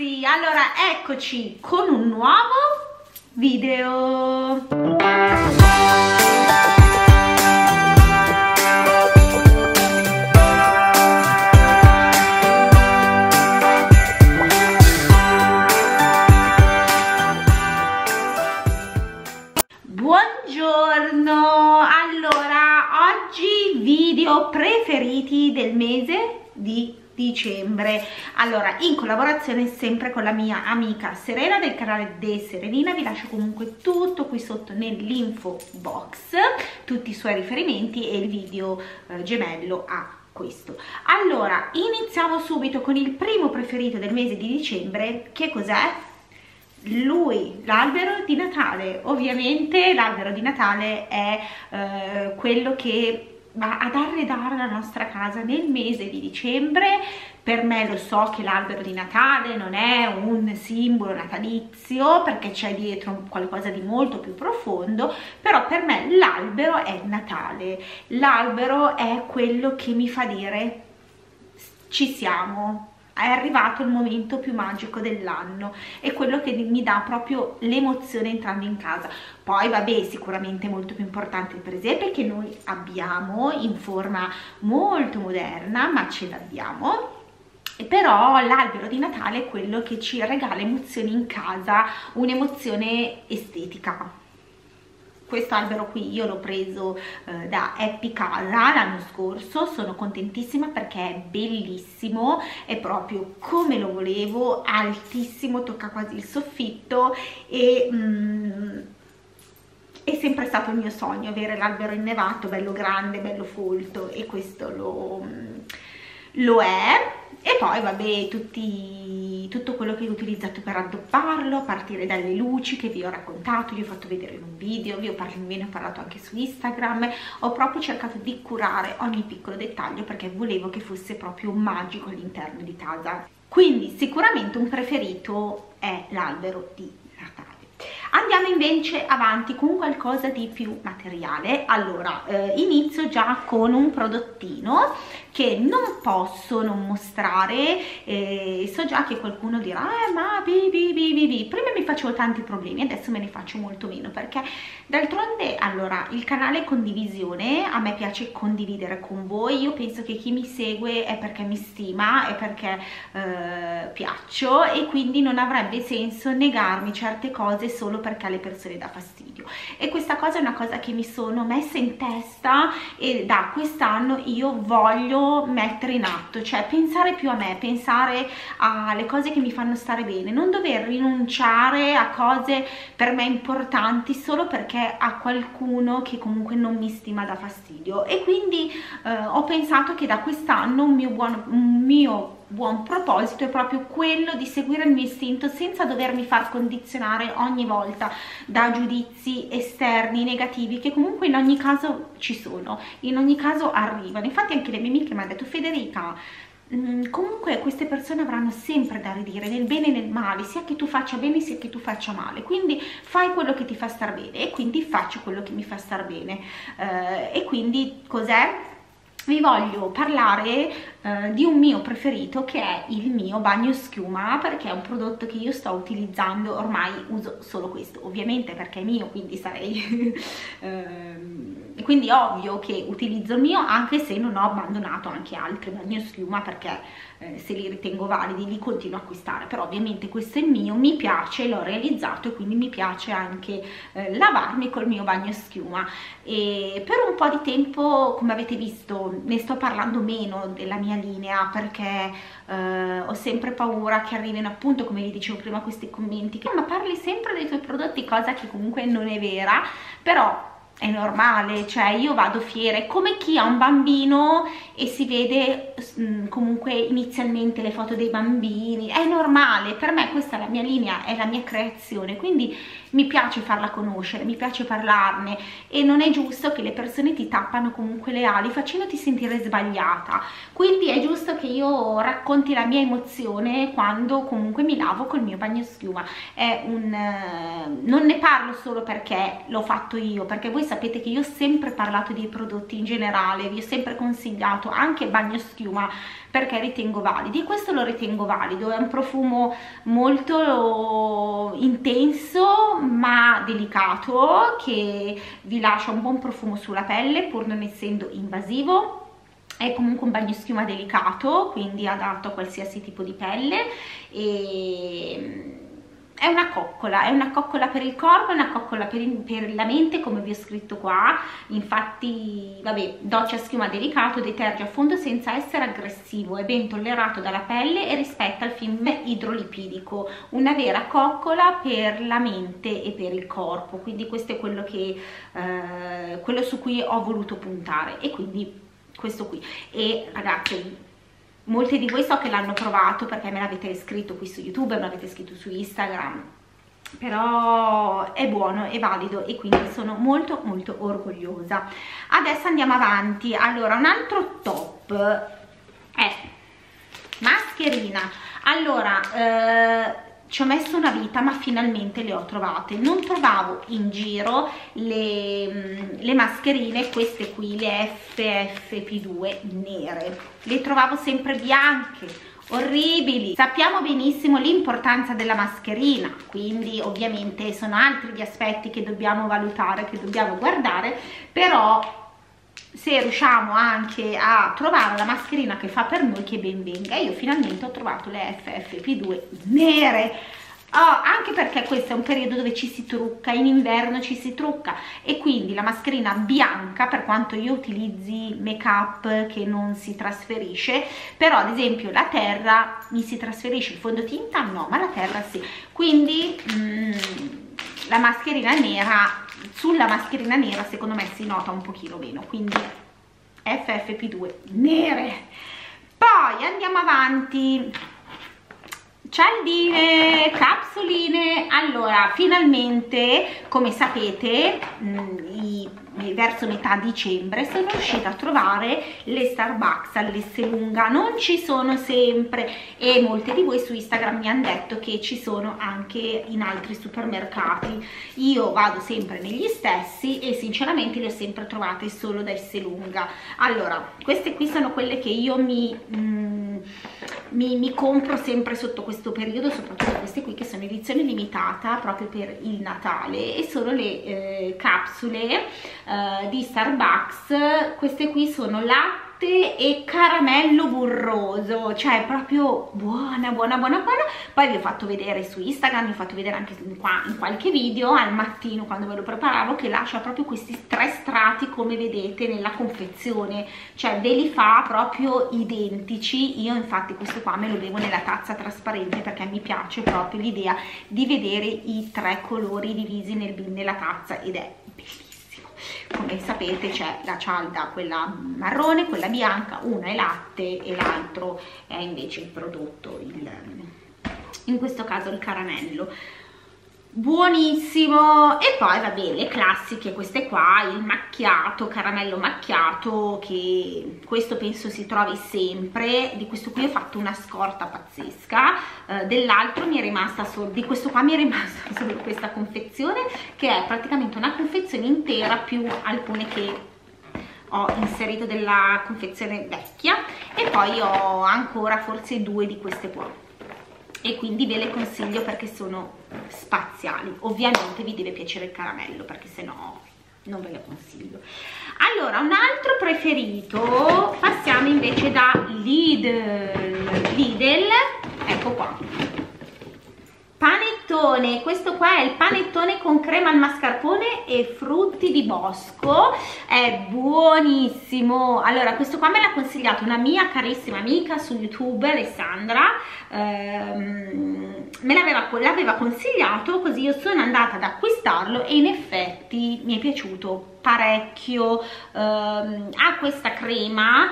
ragazzi allora eccoci con un nuovo video. Buongiorno. Allora oggi video preferiti del mese di dicembre. Allora in collaborazione sempre con la mia amica Serena del canale De Serenina vi lascio comunque tutto qui sotto nell'info box tutti i suoi riferimenti e il video eh, gemello a questo. Allora iniziamo subito con il primo preferito del mese di dicembre che cos'è? lui l'albero di Natale. Ovviamente l'albero di Natale è eh, quello che va ad arredare la nostra casa nel mese di dicembre. Per me lo so che l'albero di Natale non è un simbolo natalizio perché c'è dietro qualcosa di molto più profondo però per me l'albero è Natale. L'albero è quello che mi fa dire ci siamo è arrivato il momento più magico dell'anno è quello che mi dà proprio l'emozione entrando in casa. Poi vabbè sicuramente molto più importante il presepe che noi abbiamo in forma molto moderna ma ce l'abbiamo. Però l'albero di Natale è quello che ci regala emozioni in casa un'emozione estetica questo albero qui io l'ho preso eh, da Happy Casa l'anno scorso sono contentissima perché è bellissimo è proprio come lo volevo altissimo tocca quasi il soffitto e mm, è sempre stato il mio sogno avere l'albero innevato bello grande bello folto e questo lo, lo è e poi vabbè tutti, tutto quello che ho utilizzato per addobbarlo a partire dalle luci che vi ho raccontato vi ho fatto vedere in un video vi ho, parlato, ne ho parlato anche su Instagram ho proprio cercato di curare ogni piccolo dettaglio perché volevo che fosse proprio magico all'interno di casa quindi sicuramente un preferito è l'albero di Andiamo invece avanti con qualcosa di più materiale. Allora, eh, inizio già con un prodottino che non posso non mostrare eh, so già che qualcuno dirà eh, ma bi, bi, bi, bi, bi. prima mi facevo tanti problemi adesso me ne faccio molto meno perché d'altronde allora il canale condivisione a me piace condividere con voi io penso che chi mi segue è perché mi stima è perché eh, piaccio e quindi non avrebbe senso negarmi certe cose solo perché alle persone dà fastidio e questa cosa è una cosa che mi sono messa in testa e da quest'anno io voglio mettere in atto cioè pensare più a me pensare alle cose che mi fanno stare bene non dover rinunciare a cose per me importanti solo perché a qualcuno che comunque non mi stima dà fastidio. E quindi eh, ho pensato che da quest'anno un mio buon un mio buon proposito è proprio quello di seguire il mio istinto senza dovermi far condizionare ogni volta da giudizi esterni negativi che comunque in ogni caso ci sono, in ogni caso arrivano. Infatti anche le mie amiche mi hanno detto Federica mm, comunque queste persone avranno sempre da ridire nel bene e nel male sia che tu faccia bene sia che tu faccia male quindi fai quello che ti fa star bene e quindi faccio quello che mi fa star bene eh, e quindi cos'è? Vi voglio parlare eh, di un mio preferito che è il mio bagno schiuma perché è un prodotto che io sto utilizzando ormai uso solo questo ovviamente perché è mio quindi sarei eh, quindi ovvio che utilizzo il mio anche se non ho abbandonato anche altri bagno schiuma perché eh, se li ritengo validi li continuo a acquistare. Però ovviamente questo è il mio mi piace l'ho realizzato e quindi mi piace anche eh, lavarmi col mio bagno schiuma. E per un po' di tempo come avete visto ne sto parlando meno della mia linea perché eh, ho sempre paura che arrivino appunto come vi dicevo prima questi commenti che ma parli sempre dei tuoi prodotti cosa che comunque non è vera però è normale, cioè io vado fiera, come chi ha un bambino e si vede mh, mm, comunque inizialmente le foto dei bambini, è normale, per me questa è la mia linea, è la mia creazione, quindi mi piace farla conoscere, mi piace parlarne. E non è giusto che le persone ti tappano comunque le ali facendoti sentire sbagliata. Quindi è giusto che io racconti la mia emozione quando comunque mi lavo col mio bagno schiuma è un, eh, non ne parlo solo perché l'ho fatto io perché voi sapete che io ho sempre parlato di prodotti in generale vi ho sempre consigliato anche bagno schiuma perché ritengo validi. Questo lo ritengo valido è un profumo molto intenso ma delicato che vi lascia un buon profumo sulla pelle pur non essendo invasivo. È comunque un bagno schiuma delicato quindi adatto a qualsiasi tipo di pelle e è una coccola, è una coccola per il corpo, è una coccola per, per, la mente come vi ho scritto qua, infatti vabbè, doccia schiuma delicato, deterge a fondo senza essere aggressivo, è ben tollerato dalla pelle e rispetta il film idrolipidico, una vera coccola per la mente e per il corpo, quindi questo è quello, che, eh, quello su cui ho voluto puntare. E quindi questo qui. E ragazzi molti di voi so che l'hanno provato perché me l'avete scritto qui su youtube me l'avete scritto su instagram però è buono, è valido e quindi sono molto molto orgogliosa. Adesso andiamo avanti. Allora un altro top è mascherina. Allora eh, ci ho messo una vita ma finalmente le ho trovate. Non trovavo in giro le, mm, le mascherine queste qui le FFP2 nere. Le trovavo sempre bianche orribili. Sappiamo benissimo l'importanza della mascherina quindi ovviamente sono altri gli aspetti che dobbiamo valutare che dobbiamo guardare però se riusciamo anche a trovare la mascherina che fa per noi che ben venga. Io finalmente ho trovato le FFP2 nere. Oh, anche perché questo è un periodo dove ci si trucca, in inverno ci si trucca. E quindi la mascherina bianca, per quanto io utilizzi make up che non si trasferisce, però ad esempio la terra mi si trasferisce, il fondotinta? No, ma la terra sì, quindi mm, la mascherina nera sulla mascherina nera secondo me si nota un pochino meno quindi FFP2 nere. Poi andiamo avanti. Cialdine capsuline. Allora finalmente come sapete mm, i verso metà dicembre sono riuscita a trovare le Starbucks all'Esselunga non ci sono sempre e molte di voi su Instagram mi hanno detto che ci sono anche in altri supermercati. Io vado sempre negli stessi e sinceramente le ho sempre trovate solo da Esselunga allora queste qui sono quelle che io mi, mm, mi, mi compro sempre sotto questo periodo soprattutto queste qui che sono edizione limitata proprio per il Natale e sono le eh, capsule eh, di Starbucks queste qui sono latte e caramello burroso cioè proprio buona buona buona buona. Poi vi ho fatto vedere su Instagram vi ho fatto vedere anche qua in qualche video al mattino quando ve lo preparavo che lascia proprio questi tre strati come vedete nella confezione. Cioè ve li fa proprio identici. Io infatti questo qua me lo bevo nella tazza trasparente perché mi piace proprio l'idea di vedere i tre colori divisi nel, nella tazza ed è bellissimo come sapete c'è la cialda quella marrone quella bianca una è latte e l'altro è invece il prodotto il, in questo caso il caramello buonissimo. E poi vabbè le classiche queste qua il macchiato caramello macchiato che questo penso si trovi sempre. Di questo qui ho fatto una scorta pazzesca. Eh, dell'altro mi è rimasta solo di questo qua mi è rimasta solo questa confezione che è praticamente una confezione intera più alcune che ho inserito della confezione vecchia. E poi ho ancora forse due di queste qua e quindi ve le consiglio perché sono spaziali. Ovviamente vi deve piacere il caramello perché se no non ve le consiglio. Allora un altro preferito passiamo invece da Lidl. Lidl ecco qua panettone questo qua è il panettone con crema al mascarpone e frutti di bosco. È buonissimo. Allora questo qua me l'ha consigliato una mia carissima amica su youtube Alessandra. Ehm, me l'aveva consigliato così io sono andata ad acquistarlo e in effetti mi è piaciuto parecchio. Ehm, ha questa crema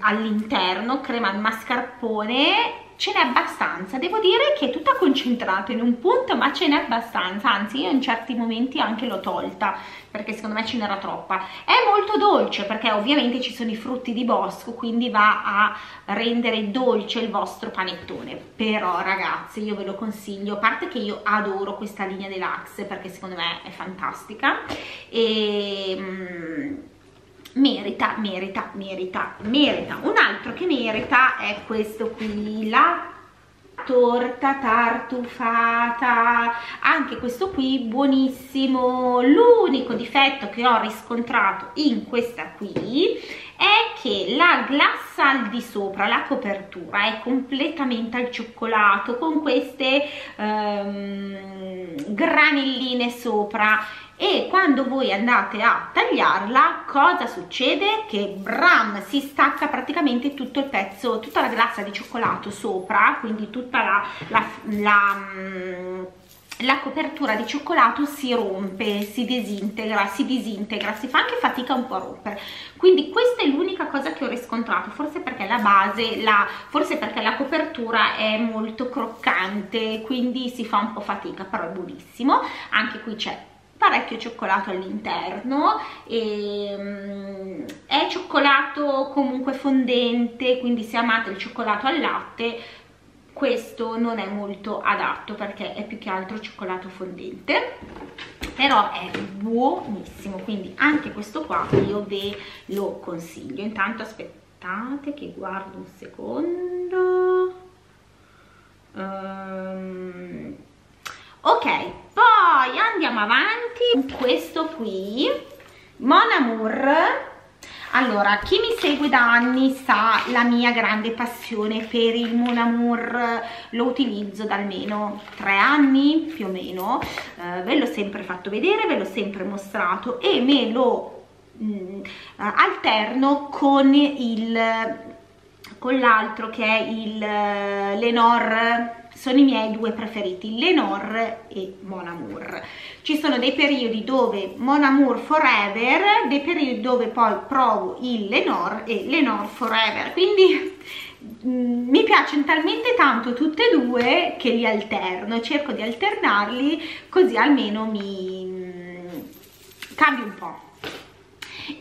all'interno crema al mascarpone ce n'è abbastanza. Devo dire che è tutta concentrata in un punto ma ce n'è abbastanza. Anzi io in certi momenti anche l'ho tolta perché secondo me ce n'era troppa. È molto dolce perché ovviamente ci sono i frutti di bosco quindi va a rendere dolce il vostro panettone. Però ragazzi io ve lo consiglio a parte che io adoro questa linea deluxe perché secondo me è fantastica. E mm, merita, merita, merita, merita. Un altro che merita è questo qui, la torta tartufata. Anche questo qui buonissimo. L'unico difetto che ho riscontrato in questa qui è che la glassa al di sopra, la copertura è completamente al cioccolato con queste um, granelline sopra e quando voi andate a tagliarla cosa succede? Che bram si stacca praticamente tutto il pezzo, tutta la glassa di cioccolato sopra, quindi tutta la, la, la mm, la copertura di cioccolato si rompe, si disintegra, si disintegra, si fa anche fatica un po' a rompere. Quindi questa è l'unica cosa che ho riscontrato, forse perché la base, la, forse perché la copertura è molto croccante, quindi si fa un po' fatica, però è buonissimo. Anche qui c'è parecchio cioccolato all'interno mm, è cioccolato comunque fondente quindi se amate il cioccolato al latte questo non è molto adatto perché è più che altro cioccolato fondente però è buonissimo quindi anche questo qua io ve lo consiglio. Intanto aspettate che guardo un secondo. Um, ok andiamo avanti questo qui. Mon Amour. Allora chi mi segue da anni sa la mia grande passione per il Mon Amour. Lo utilizzo da almeno tre anni più o meno. Eh, ve l'ho sempre fatto vedere ve l'ho sempre mostrato e me lo mh, mm, alterno con il con l'altro che è il eh, Lenor sono i miei due preferiti, Lenore e Mon Amour. Ci sono dei periodi dove Mon Amour Forever, dei periodi dove poi provo il Lenore e Lenore Forever, quindi mm, mi piacciono talmente tanto tutte e due che li alterno, cerco di alternarli così almeno mi mm, cambio un po'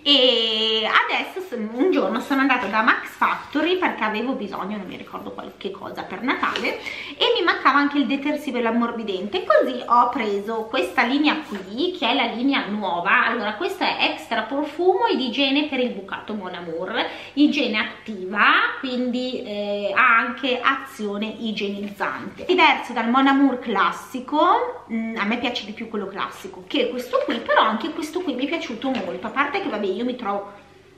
e adesso un giorno sono andata da Max Factory perché avevo bisogno, non mi ricordo qualche cosa per Natale e mi mancava anche il detersivo e l'ammorbidente. Così ho preso questa linea qui che è la linea nuova. Allora questa è extra profumo ed igiene per il bucato Mon Amour igiene attiva quindi eh, ha anche azione igienizzante. Diverso dal Mon Amour classico mh, mm, a me piace di più quello classico che questo qui però anche questo qui mi è piaciuto molto a parte che vabbè io mi trovo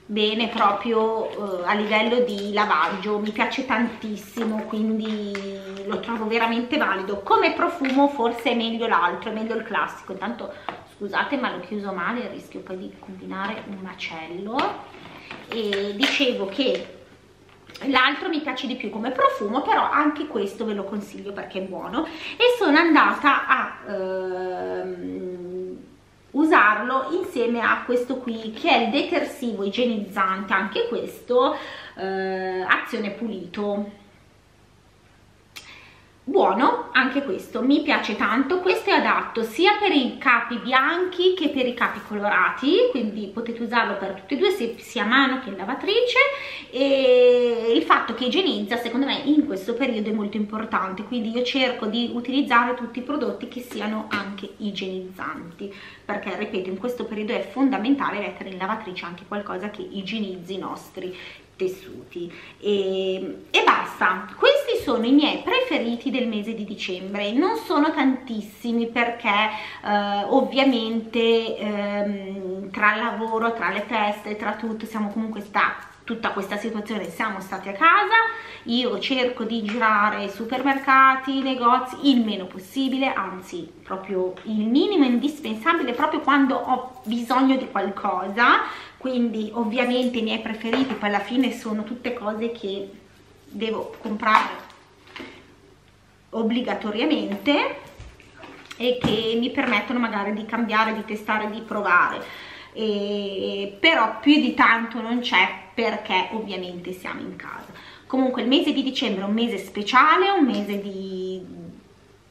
bene proprio eh, a livello di lavaggio mi piace tantissimo quindi lo trovo veramente valido. Come profumo forse è meglio l'altro è meglio il classico. Intanto scusate ma l'ho chiuso male rischio poi di combinare un macello. E dicevo che l'altro mi piace di più come profumo però anche questo ve lo consiglio perché è buono. E sono andata a ehm, usarlo insieme a questo qui che è il detersivo igienizzante anche questo eh, azione pulito buono anche questo mi piace tanto. Questo è adatto sia per i capi bianchi che per i capi colorati quindi potete usarlo per tutti e due sia a mano che in lavatrice. E il fatto che igienizza secondo me in questo periodo è molto importante quindi io cerco di utilizzare tutti i prodotti che siano anche igienizzanti perché ripeto in questo periodo è fondamentale mettere in lavatrice anche qualcosa che igienizzi i nostri tessuti. E, e basta. Questi sono i miei preferiti del mese di dicembre. Non sono tantissimi perché eh, ovviamente ehm, tra il lavoro tra le feste tra tutto siamo comunque stati tutta questa situazione siamo stati a casa. Io cerco di girare supermercati, negozi il meno possibile anzi proprio il minimo indispensabile proprio quando ho bisogno di qualcosa quindi ovviamente i miei preferiti poi alla fine sono tutte cose che devo comprare obbligatoriamente e che mi permettono magari di cambiare, di testare, di provare. E, però più di tanto non c'è perché ovviamente siamo in casa. Comunque il mese di dicembre è un mese speciale un mese di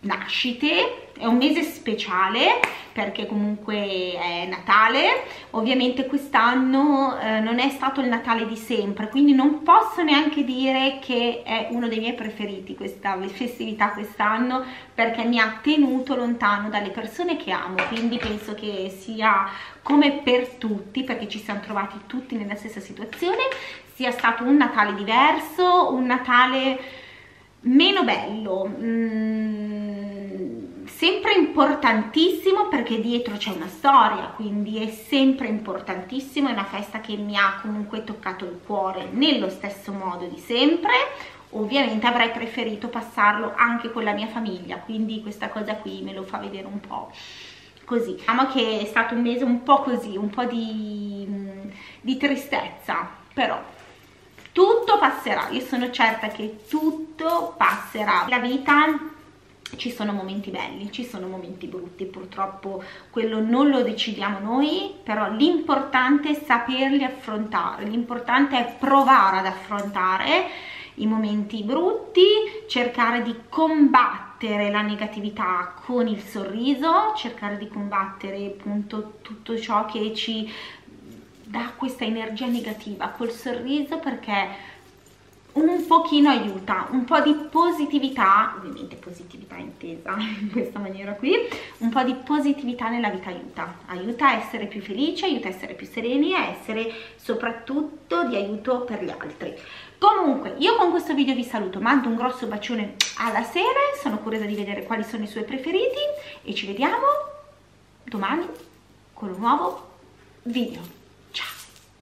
nascite è un mese speciale perché comunque è Natale. Ovviamente quest'anno eh, non è stato il Natale di sempre quindi non posso neanche dire che è uno dei miei preferiti questa festività quest'anno perché mi ha tenuto lontano dalle persone che amo. Quindi penso che sia come per tutti perché ci siamo trovati tutti nella stessa situazione sia stato un Natale diverso un Natale meno bello. Mm, sempre importantissimo perché dietro c'è una storia quindi è sempre importantissimo è una festa che mi ha comunque toccato il cuore nello stesso modo di sempre. Ovviamente avrei preferito passarlo anche con la mia famiglia quindi questa cosa qui me lo fa vedere un po' così. Diciamo che è stato un mese un po' così un po' di, mm, di tristezza però tutto passerà. Io sono certa che tutto passerà. La vita ci sono momenti belli, ci sono momenti brutti, purtroppo quello non lo decidiamo noi, però l'importante è saperli affrontare, l'importante è provare ad affrontare i momenti brutti, cercare di combattere la negatività con il sorriso, cercare di combattere appunto tutto ciò che ci dà questa energia negativa col sorriso perché un pochino aiuta, un po' di positività, ovviamente positività intesa in questa maniera qui, un po' di positività nella vita aiuta, aiuta a essere più felici, aiuta a essere più sereni, a essere soprattutto di aiuto per gli altri. Comunque, io con questo video vi saluto, mando un grosso bacione alla sera, sono curiosa di vedere quali sono i suoi preferiti e ci vediamo domani con un nuovo video.